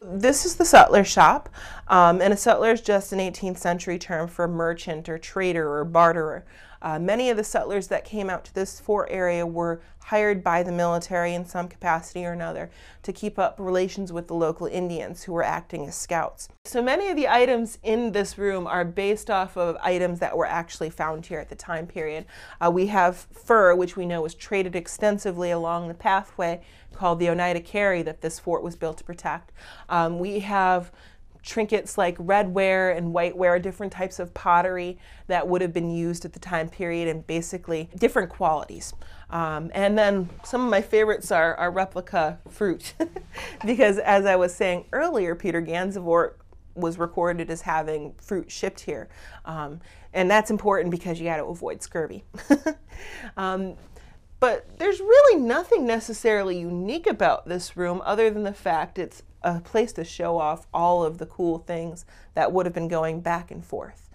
This is the Sutler shop um, and a sutler is just an 18th century term for merchant or trader or barterer. Uh, many of the sutlers that came out to this fort area were hired by the military in some capacity or another to keep up relations with the local Indians who were acting as scouts. So many of the items in this room are based off of items that were actually found here at the time period. Uh, we have fur, which we know was traded extensively along the pathway called the Oneida Carry that this fort was built to protect. Um, we have trinkets like redware and whiteware, different types of pottery that would have been used at the time period and basically different qualities. Um, and then some of my favorites are, are replica fruit because as I was saying earlier, Peter Gansevoort was recorded as having fruit shipped here. Um, and that's important because you got to avoid scurvy. um, but there's really nothing necessarily unique about this room other than the fact it's a place to show off all of the cool things that would have been going back and forth.